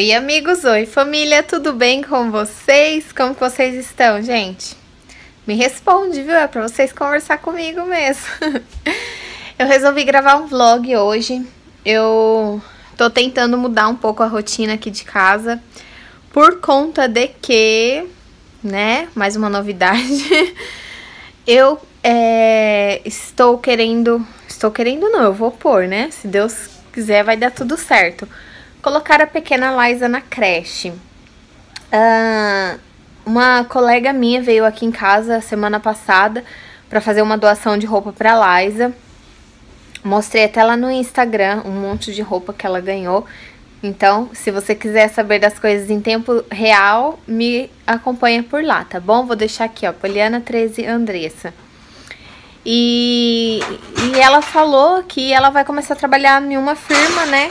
Oi, amigos, oi, família, tudo bem com vocês? Como que vocês estão, gente? Me responde, viu? É pra vocês conversar comigo mesmo. Eu resolvi gravar um vlog hoje. Eu tô tentando mudar um pouco a rotina aqui de casa por conta de que, né, mais uma novidade. Eu é, estou querendo, estou querendo não, eu vou pôr, né? Se Deus quiser vai dar tudo certo colocar a pequena Liza na creche. Uh, uma colega minha veio aqui em casa semana passada para fazer uma doação de roupa para Liza. Mostrei até lá no Instagram um monte de roupa que ela ganhou. Então, se você quiser saber das coisas em tempo real, me acompanha por lá, tá bom? Vou deixar aqui, ó, Poliana 13 Andressa. E, e ela falou que ela vai começar a trabalhar em uma firma, né?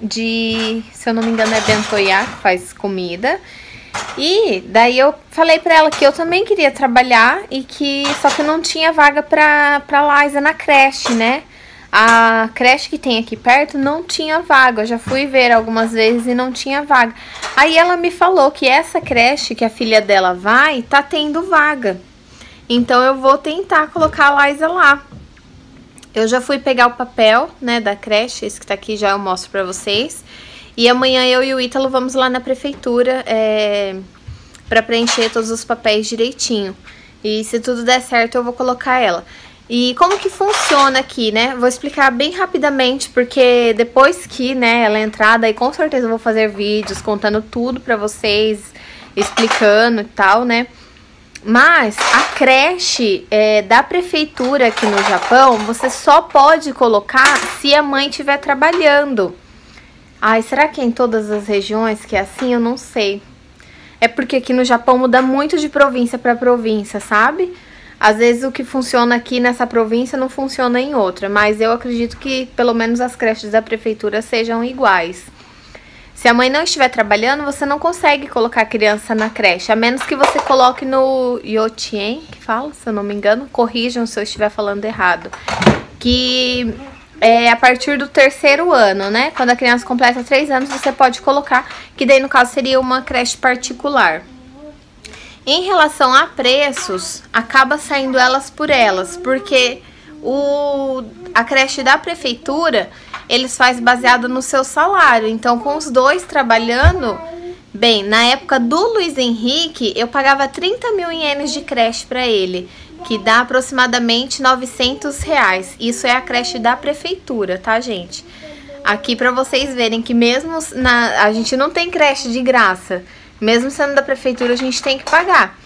De, se eu não me engano, é Bentoyá, que faz comida. E daí eu falei pra ela que eu também queria trabalhar e que só que não tinha vaga pra, pra Liza na creche, né? A creche que tem aqui perto não tinha vaga. Eu já fui ver algumas vezes e não tinha vaga. Aí ela me falou que essa creche que a filha dela vai tá tendo vaga. Então eu vou tentar colocar a Liza lá. Eu já fui pegar o papel, né, da creche, esse que tá aqui já eu mostro pra vocês. E amanhã eu e o Ítalo vamos lá na prefeitura é, pra preencher todos os papéis direitinho. E se tudo der certo eu vou colocar ela. E como que funciona aqui, né? Vou explicar bem rapidamente, porque depois que, né, ela entrar, daí com certeza eu vou fazer vídeos contando tudo pra vocês, explicando e tal, né? Mas a creche é, da prefeitura aqui no Japão, você só pode colocar se a mãe estiver trabalhando. Ai, será que é em todas as regiões que é assim? Eu não sei. É porque aqui no Japão muda muito de província para província, sabe? Às vezes o que funciona aqui nessa província não funciona em outra, mas eu acredito que pelo menos as creches da prefeitura sejam iguais. Se a mãe não estiver trabalhando, você não consegue colocar a criança na creche, a menos que você coloque no Yotien, que fala, se eu não me engano, corrijam se eu estiver falando errado, que é a partir do terceiro ano, né? Quando a criança completa três anos, você pode colocar, que daí no caso seria uma creche particular. Em relação a preços, acaba saindo elas por elas, porque o, a creche da prefeitura eles fazem baseado no seu salário. Então, com os dois trabalhando, bem, na época do Luiz Henrique, eu pagava 30 mil ienes de creche para ele, que dá aproximadamente 900 reais. Isso é a creche da prefeitura, tá, gente? Aqui para vocês verem que mesmo na, a gente não tem creche de graça, mesmo sendo da prefeitura, a gente tem que pagar.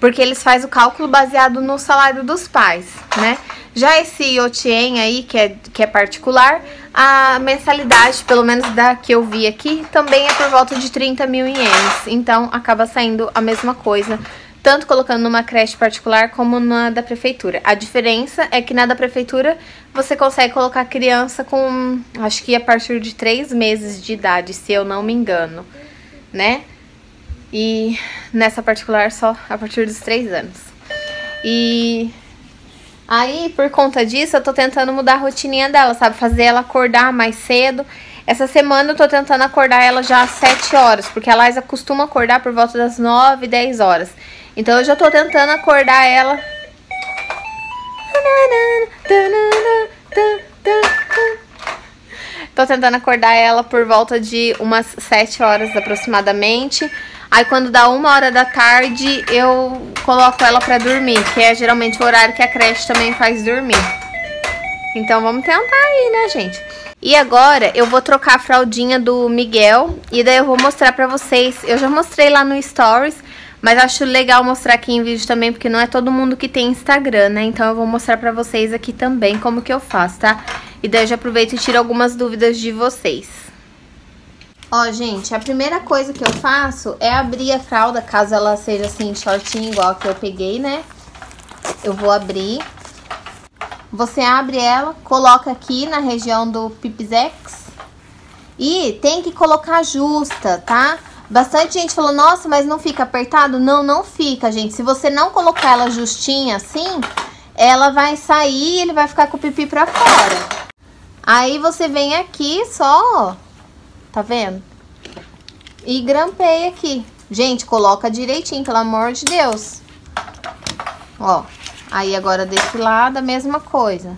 Porque eles fazem o cálculo baseado no salário dos pais, né? Já esse Iotien aí, que é, que é particular, a mensalidade, pelo menos da que eu vi aqui, também é por volta de 30 mil ienes. Então, acaba saindo a mesma coisa, tanto colocando numa creche particular como na da prefeitura. A diferença é que na da prefeitura você consegue colocar criança com, acho que a partir de 3 meses de idade, se eu não me engano, né? E nessa particular só a partir dos 3 anos. E Aí, por conta disso, eu tô tentando mudar a rotininha dela, sabe? Fazer ela acordar mais cedo. Essa semana eu tô tentando acordar ela já às 7 horas, porque a Liza costuma acordar por volta das 9, 10 horas. Então eu já tô tentando acordar ela. Tô tentando acordar ela por volta de umas 7 horas aproximadamente. Aí quando dá uma hora da tarde, eu coloco ela pra dormir, que é geralmente o horário que a creche também faz dormir. Então vamos tentar aí, né, gente? E agora eu vou trocar a fraldinha do Miguel e daí eu vou mostrar pra vocês. Eu já mostrei lá no Stories, mas acho legal mostrar aqui em vídeo também, porque não é todo mundo que tem Instagram, né? Então eu vou mostrar pra vocês aqui também como que eu faço, tá? E daí eu já aproveito e tiro algumas dúvidas de vocês. Ó, gente, a primeira coisa que eu faço é abrir a fralda, caso ela seja assim, shortinho, igual que eu peguei, né? Eu vou abrir. Você abre ela, coloca aqui na região do pipizex. E tem que colocar justa, tá? Bastante gente falou, nossa, mas não fica apertado? Não, não fica, gente. Se você não colocar ela justinha assim, ela vai sair e ele vai ficar com o pipi pra fora. Aí você vem aqui só, ó Tá vendo? E grampei aqui. Gente, coloca direitinho, pelo amor de Deus. Ó, aí agora desse lado a mesma coisa.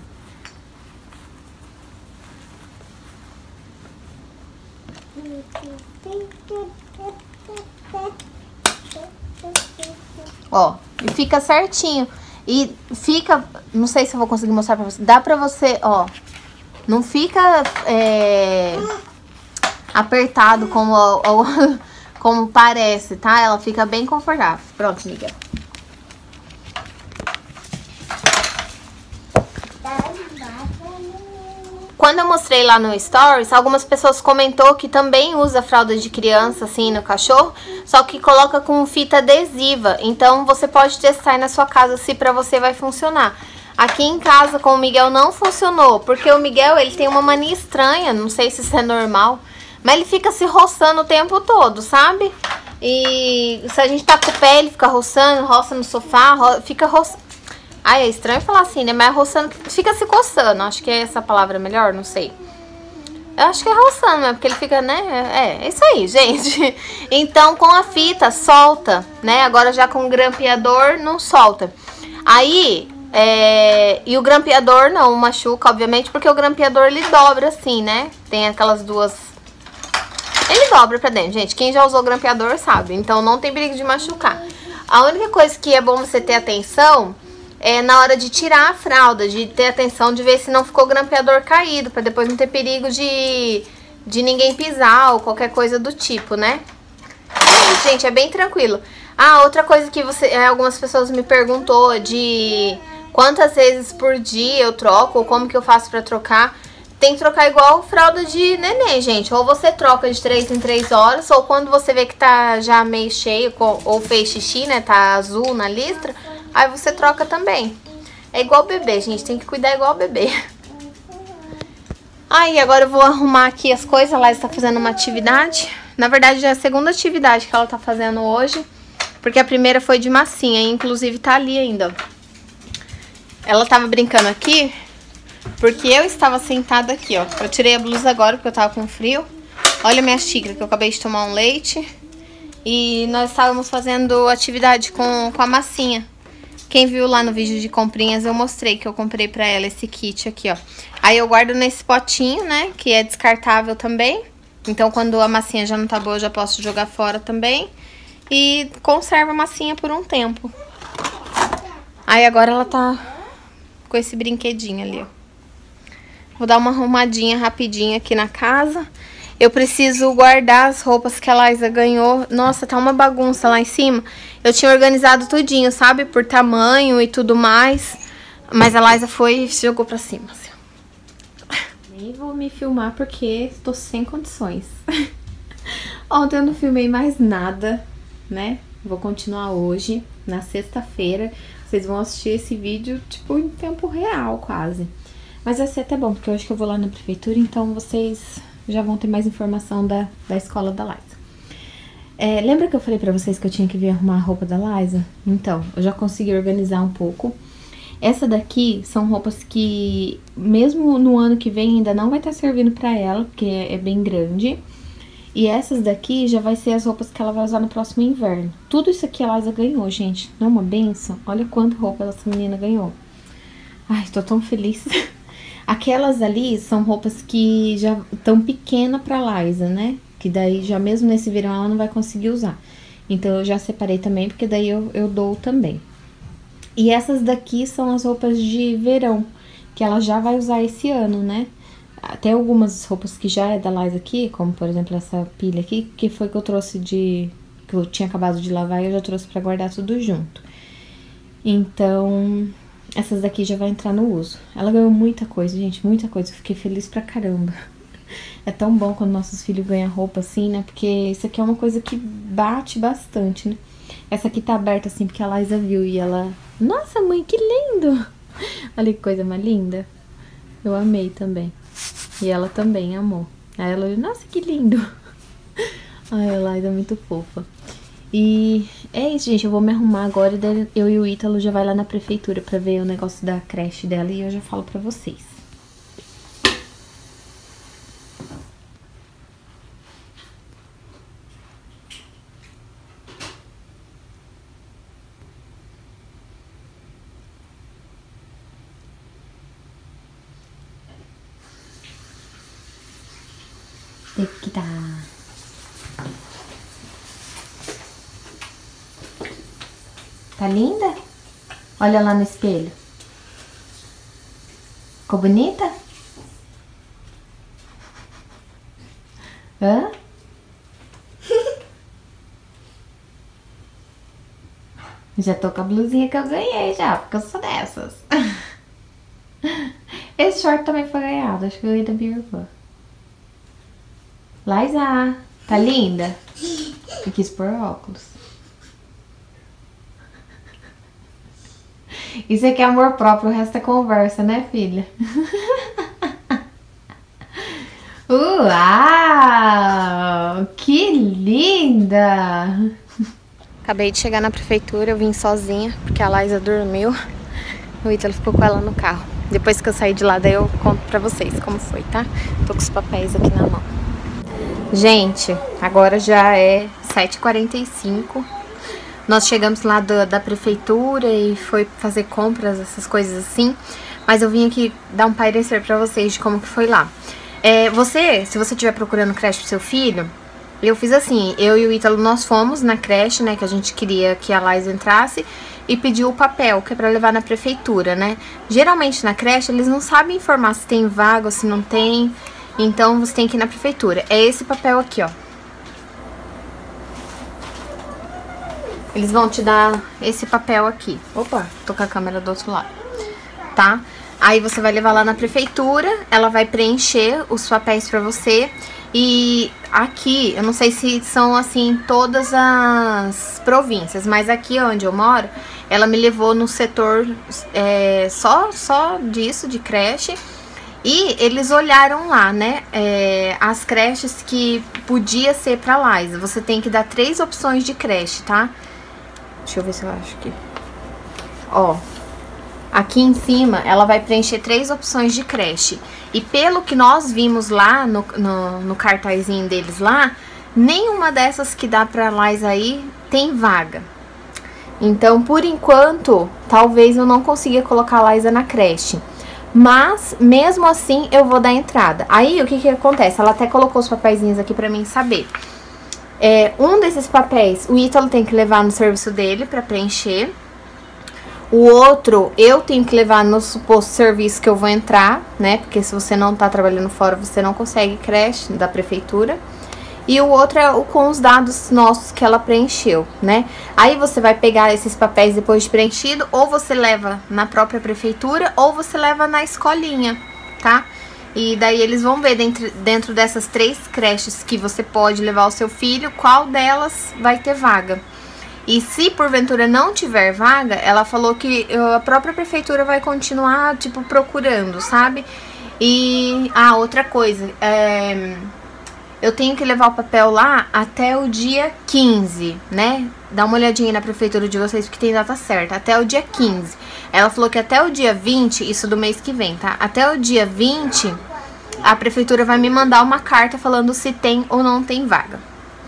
Ó, e fica certinho. E fica, não sei se eu vou conseguir mostrar pra você. Dá pra você, ó, não fica é, apertado como, como parece, tá? Ela fica bem confortável. Pronto, Miguel. Quando eu mostrei lá no Stories, algumas pessoas comentou que também usa fralda de criança, assim, no cachorro, só que coloca com fita adesiva. Então, você pode testar aí na sua casa se pra você vai funcionar. Aqui em casa com o Miguel não funcionou, porque o Miguel, ele tem uma mania estranha, não sei se isso é normal, mas ele fica se roçando o tempo todo, sabe? E se a gente tá com o pé, ele fica roçando, roça no sofá, ro fica roçando. Ai, é estranho falar assim, né? Mas roçando, fica se coçando. Acho que é essa palavra melhor, não sei. Eu acho que é roçando, né? Porque ele fica, né? É, é isso aí, gente. Então, com a fita, solta, né? Agora já com o grampeador, não solta. Aí, é... E o grampeador não machuca, obviamente, porque o grampeador, ele dobra assim, né? Tem aquelas duas... Ele dobra pra dentro, gente. Quem já usou grampeador sabe. Então, não tem perigo de machucar. A única coisa que é bom você ter atenção é, na hora de tirar a fralda, de ter atenção de ver se não ficou grampeador caído, para depois não ter perigo de, de ninguém pisar ou qualquer coisa do tipo, né? Gente, é bem tranquilo. Ah, outra coisa que você, é, algumas pessoas me perguntou de quantas vezes por dia eu troco ou como que eu faço para trocar. Tem que trocar igual fralda de neném, gente. Ou você troca de 3 em 3 horas, ou quando você vê que tá já meio cheio, ou fez xixi, né, tá azul na listra, Aí você troca também. É igual bebê, gente. Tem que cuidar igual bebê. Aí, agora eu vou arrumar aqui as coisas. A Laís tá fazendo uma atividade. Na verdade, é a segunda atividade que ela tá fazendo hoje. Porque a primeira foi de massinha. Inclusive, tá ali ainda. Ela tava brincando aqui. Porque eu estava sentada aqui, ó. Eu tirei a blusa agora porque eu tava com frio. Olha minha xícara que eu acabei de tomar um leite. E nós estávamos fazendo atividade com, com a massinha. Quem viu lá no vídeo de comprinhas, eu mostrei que eu comprei pra ela esse kit aqui, ó. Aí eu guardo nesse potinho, né, que é descartável também. Então, quando a massinha já não tá boa, eu já posso jogar fora também. E conservo a massinha por um tempo. Aí agora ela tá com esse brinquedinho ali, ó. Vou dar uma arrumadinha rapidinho aqui na casa. Eu preciso guardar as roupas que a Liza ganhou. Nossa, tá uma bagunça lá em cima. Eu tinha organizado tudinho, sabe? Por tamanho e tudo mais. Mas a Liza foi e jogou pra cima, assim. Nem vou me filmar porque tô sem condições. Ontem eu não filmei mais nada, né? Vou continuar hoje, na sexta-feira. Vocês vão assistir esse vídeo, tipo, em tempo real, quase. Mas vai ser até bom, porque hoje que eu vou lá na prefeitura, então vocês já vão ter mais informação da, da escola da Liza. É, lembra que eu falei pra vocês que eu tinha que vir arrumar a roupa da Liza? Então, eu já consegui organizar um pouco. Essa daqui são roupas que, mesmo no ano que vem, ainda não vai estar servindo pra ela, porque é, é bem grande. E essas daqui já vai ser as roupas que ela vai usar no próximo inverno. Tudo isso aqui a Liza ganhou, gente. Não é uma benção? Olha quanta roupa essa menina ganhou. Ai, tô tão feliz. Aquelas ali são roupas que já estão pequena pra Liza, né? Que daí já mesmo nesse verão ela não vai conseguir usar. Então eu já separei também, porque daí eu, eu dou também. E essas daqui são as roupas de verão, que ela já vai usar esse ano, né? Tem algumas roupas que já é da Liza aqui, como por exemplo essa pilha aqui, que foi que eu trouxe de... que eu tinha acabado de lavar e eu já trouxe pra guardar tudo junto. Então, essas daqui já vai entrar no uso. Ela ganhou muita coisa, gente, muita coisa. Eu fiquei feliz pra caramba. É tão bom quando nossos filhos ganham roupa assim, né? Porque isso aqui é uma coisa que bate bastante, né? Essa aqui tá aberta assim porque a Liza viu e ela... Nossa, mãe, que lindo! Olha que coisa mais linda. Eu amei também. E ela também amou. Aí ela olhou, nossa, que lindo! Ai, a Liza é muito fofa. E é isso, gente. Eu vou me arrumar agora e eu e o Ítalo já vai lá na prefeitura pra ver o negócio da creche dela e eu já falo pra vocês. Tem que. Tá linda? Olha lá no espelho. Ficou bonita? Hã? já tô com a blusinha que eu ganhei já, porque eu sou dessas. Esse short também foi ganhado, acho que eu ganhei da minha irmã. Tá linda? Eu quis pôr óculos. Isso aqui é amor próprio, o resto é conversa, né, filha? Uau! Que linda! Acabei de chegar na prefeitura, eu vim sozinha, porque a Liza dormiu. O Ítalo ficou com ela no carro. Depois que eu sair de lá, daí eu conto pra vocês como foi, tá? Tô com os papéis aqui na mão. Gente, agora já é 7h45. Nós chegamos lá do, da prefeitura e foi fazer compras, essas coisas assim. Mas eu vim aqui dar um parecer pra vocês de como que foi lá. É, você, se você estiver procurando creche pro seu filho, eu fiz assim, eu e o Ítalo, nós fomos na creche, né, que a gente queria que a Lais entrasse e pediu o papel, que é pra levar na prefeitura, né. Geralmente na creche eles não sabem informar se tem vaga ou se não tem, então você tem que ir na prefeitura. É esse papel aqui, ó. Eles vão te dar esse papel aqui. Opa, tô com a câmera do outro lado. Tá? Aí você vai levar lá na prefeitura, ela vai preencher os papéis pra você. E aqui, eu não sei se são assim todas as províncias, mas aqui onde eu moro, ela me levou no setor é, só, só disso, de creche. E eles olharam lá, né, é, as creches que podia ser pra Liza. Você tem que dar três opções de creche, tá? Deixa eu ver se eu acho aqui. Ó, aqui em cima ela vai preencher três opções de creche. E pelo que nós vimos lá no, no, no cartazinho deles lá, nenhuma dessas que dá pra Liza aí tem vaga. Então, por enquanto, talvez eu não consiga colocar a Liza na creche. Mas, mesmo assim, eu vou dar entrada. Aí, o que que acontece? Ela até colocou os papeizinhos aqui pra mim saber. É, um desses papéis, o Ítalo tem que levar no serviço dele para preencher. O outro, eu tenho que levar no suposto serviço que eu vou entrar, né? Porque se você não tá trabalhando fora, você não consegue creche da prefeitura. E o outro é o com os dados nossos que ela preencheu, né? Aí você vai pegar esses papéis depois de preenchido, ou você leva na própria prefeitura, ou você leva na escolinha, tá? E daí eles vão ver dentro, dentro dessas três creches que você pode levar o seu filho, qual delas vai ter vaga. E se porventura não tiver vaga, ela falou que a própria prefeitura vai continuar, tipo, procurando, sabe? E, ah, outra coisa, é, eu tenho que levar o papel lá até o dia 15, né? Dá uma olhadinha na prefeitura de vocês, porque tem data certa, até o dia 15. Ela falou que até o dia 20, isso do mês que vem, tá? Até o dia 20 a prefeitura vai me mandar uma carta falando se tem ou não tem vaga,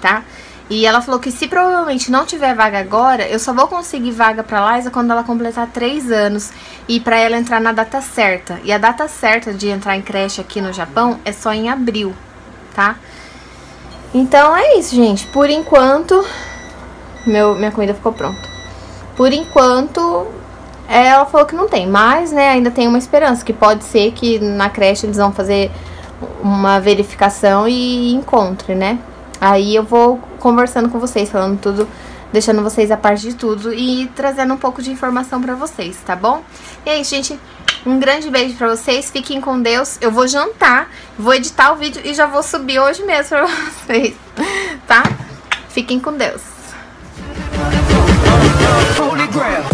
tá? E ela falou que se provavelmente não tiver vaga agora, eu só vou conseguir vaga pra Liza quando ela completar 3 anos e pra ela entrar na data certa. E a data certa de entrar em creche aqui no Japão é só em abril, tá? Então é isso, gente. Por enquanto, meu, minha comida ficou pronta. Por enquanto, ela falou que não tem, mas, né, ainda tem uma esperança, que pode ser que na creche eles vão fazer uma verificação e encontre, né? Aí eu vou conversando com vocês, falando tudo, deixando vocês a parte de tudo e trazendo um pouco de informação pra vocês, tá bom? E isso, gente. Um grande beijo pra vocês, fiquem com Deus. Eu vou jantar, vou editar o vídeo e já vou subir hoje mesmo pra vocês, tá? Fiquem com Deus. trail.